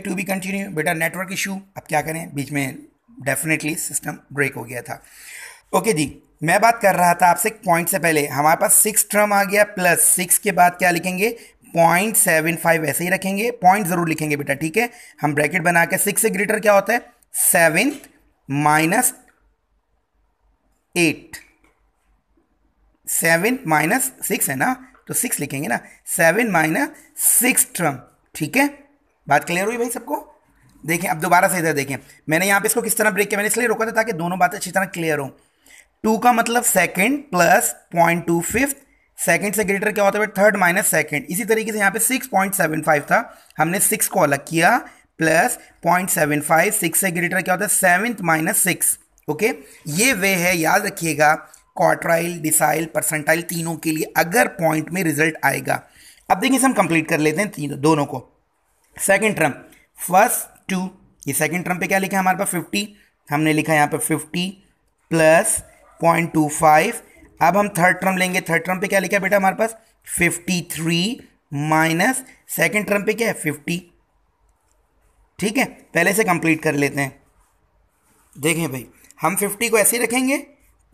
To be continue बेटा network issue अब क्या करें? बीच में डेफिनेटली सिस्टम ब्रेक हो गया था। ओके जी, मैं बात कर रहा था आपसे पॉइंट से पहले। हमारे पास सिक्स टर्म आ गया प्लस सिक्स के बाद क्या लिखेंगे? पॉइंट सेवन फाइव ऐसे ही रखेंगे। पॉइंट ज़रूर लिखेंगे बेटा, ठीक है? हम ब्रैकेट बना के सिक्स से ग्रेटर क्या होता है? Seventh minus eight seven minus six है ना? तो सिक्स लिखेंगे ना? सेवन माइनस सिक्स टर्म ठीक है? बात क्लियर हुई भाई सबको? देखें, अब दोबारा से इधर देखें। मैंने यहाँ पे इसको किस तरह ब्रेक किया? मैंने इसलिए रोका था ताकि दोनों बातें अच्छी तरह क्लियर हो। टू का मतलब second plus point two fifth second से ग्रेटर क्या होता है थर्ड माइनस सेकंड इसी तरीके से यहाँ पे सिक्स पॉइंट सेवन फाइव था। हमने सिक्स को अलग किया। Plus point seven five six से ग्रेटर क्या होता है? सेवंथ माइनस सिक्स ओके ये वे है, याद रखिएगा क्वार्टराइल डिसाइल परसेंटाइल तीनों के लिए अगर पॉइंट में रिज़ल्ट आएगा। अब देखिए हम कंप्लीट कर लेते हैं तीनों, दोनों को। सेकेंड टर्म, फ़र्स्ट टू, ये सेकेंड टर्म पे क्या लिखा है हमारे पास? फिफ्टी। हमने लिखा यहाँ पे fifty plus point two five. अब हम थर्ड टर्म लेंगे। थर्ड टर्म पे क्या लिखा है बेटा हमारे पास? Fifty three minus second term पे क्या है? फिफ्टी। ठीक है? पहले से कंप्लीट कर लेते हैं। देखें भाई, हम फिफ्टी को ऐसे ही रखेंगे।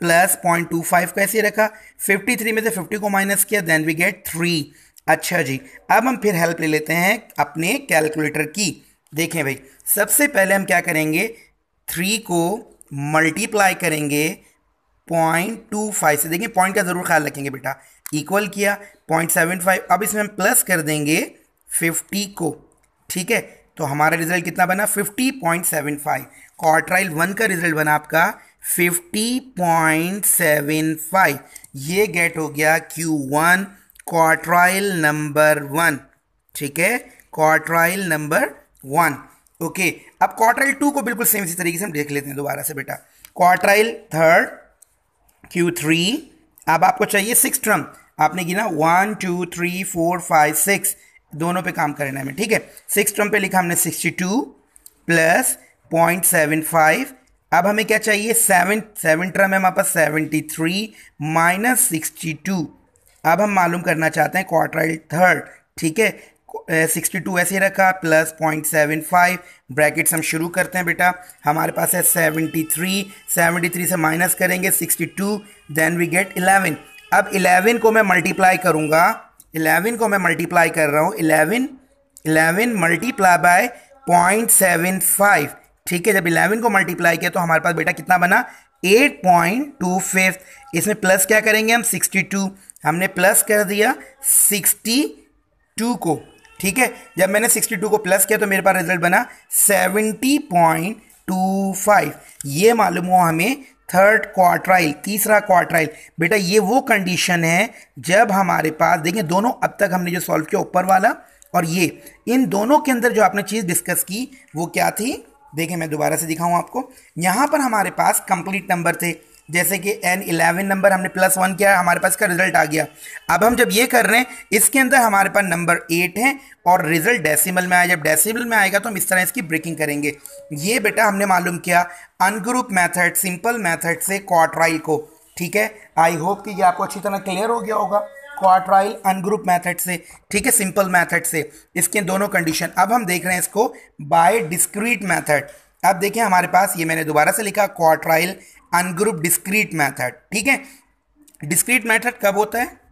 प्लस पॉइंट टू फाइव को ऐसे रखा। फिफ्टी थ्री में से फिफ्टी को माइनस किया देन वी गेट थ्री अच्छा जी, अब हम फिर हेल्प ले लेते हैं अपने कैलकुलेटर की। देखें भाई, सबसे पहले हम क्या करेंगे? थ्री को मल्टीप्लाई करेंगे पॉइंट टू फाइव से। देखिए पॉइंट का ज़रूर ख्याल रखेंगे बेटा। इक्वल किया पॉइंट सेवन फाइव अब इसमें हम प्लस कर देंगे फिफ्टी को। ठीक है? तो हमारा रिज़ल्ट कितना बना? Fifty point seven five quartile one का रिज़ल्ट बना आपका फिफ्टी पॉइंट सेवन फाइव ये गेट हो गया Q one quartile number one. ठीक है? Quartile number one. ओके, अब क्वार्टराइल टू को बिल्कुल सेम इसी तरीके से हम देख लेते हैं दोबारा से बेटा। Quartile third, Q three. अब आपको चाहिए सिक्स ट्रम आपने गिना one two three four five six दोनों पे काम करना है ठीक है? सिक्स ट्रम पे लिखा हमने sixty two plus point seven five अब हमें क्या चाहिए? सेवन सेवन ट्रम है हमारे पास seventy three minus sixty two अब हम मालूम करना चाहते हैं क्वार्टराइल थर्ड ठीक है? सिक्सटी टू ऐसे रखा plus point seven five brackets हम शुरू करते हैं बेटा। हमारे पास है सेवेंटी थ्री सेवेंटी थ्री से माइनस करेंगे sixty two then we get eleven अब इलेवन को मैं मल्टीप्लाई करूँगा इलेवन को मैं मल्टीप्लाई कर रहा हूँ eleven eleven multiply by point seven five ठीक है? जब इलेवन को मल्टीप्लाई किया तो हमारे पास बेटा कितना बना? एट पॉइंट टू फिफ्थ इसमें प्लस क्या करेंगे हम? सिक्सटी टू हमने प्लस कर दिया सिक्सटी टू को, ठीक है? जब मैंने 62 को प्लस किया तो मेरे पास रिज़ल्ट बना 70.25 ये मालूम हुआ हमें थर्ड क्वार्टराइल तीसरा क्वार्टराइल बेटा, ये वो कंडीशन है जब हमारे पास देखें दोनों अब तक हमने जो सॉल्व किया ऊपर वाला और ये, इन दोनों के अंदर जो आपने चीज़ डिस्कस की, वो क्या थी? देखिए, मैं दोबारा से दिखाऊँ आपको। यहाँ पर हमारे पास कंप्लीट नंबर थे। जैसे कि एन इलेवन नंबर हमने प्लस वन किया, हमारे पास का रिज़ल्ट आ गया। अब हम जब ये कर रहे हैं, इसके अंदर हमारे पास नंबर एट है और रिज़ल्ट डेसिमल में आया। जब डेसिमल में आएगा तो हम इस तरह इसकी ब्रेकिंग करेंगे। ये बेटा हमने मालूम किया अनग्रुप मैथड सिंपल मैथड से क्वार्टराइल को। ठीक है? आई होप कि ये आपको अच्छी तरह क्लियर हो गया होगा। क्वार्टराइल अनग्रुप मैथड से। ठीक है? सिंपल मैथड से। इसके दोनों कंडीशन अब हम देख रहे हैं इसको बाय डिस्क्रीट मैथड अब देखिए हमारे पास ये मैंने दोबारा से लिखा क्वार्ट्राइल अनग्रुप डिस्क्रीट मैथड ठीक है? डिस्क्रीट मैथड कब होता है?